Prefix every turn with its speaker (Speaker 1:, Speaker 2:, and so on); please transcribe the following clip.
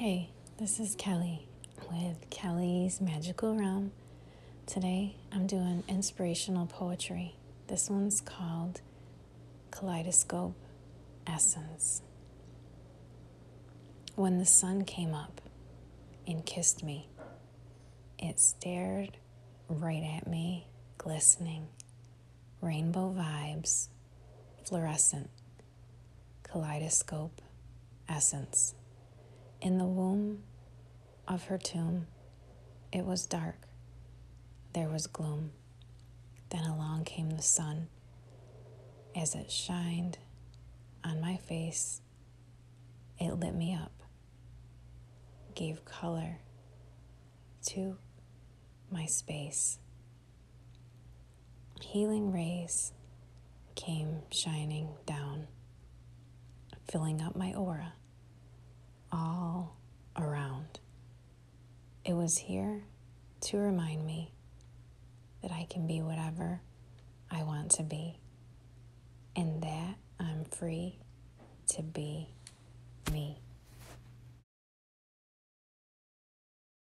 Speaker 1: Hey, this is Kelly with Kelly's Magical Realm. Today I'm doing inspirational poetry. This one's called Kaleidoscope Essence. When the sun came up and kissed me, it stared right at me, glistening, rainbow vibes, fluorescent, kaleidoscope essence. In the womb of her tomb, it was dark. There was gloom. Then along came the sun. As it shined on my face, it lit me up, gave color to my space. Healing rays came shining down, filling up my aura all around. It was here to remind me that I can be whatever I want to be and that I'm free to be me.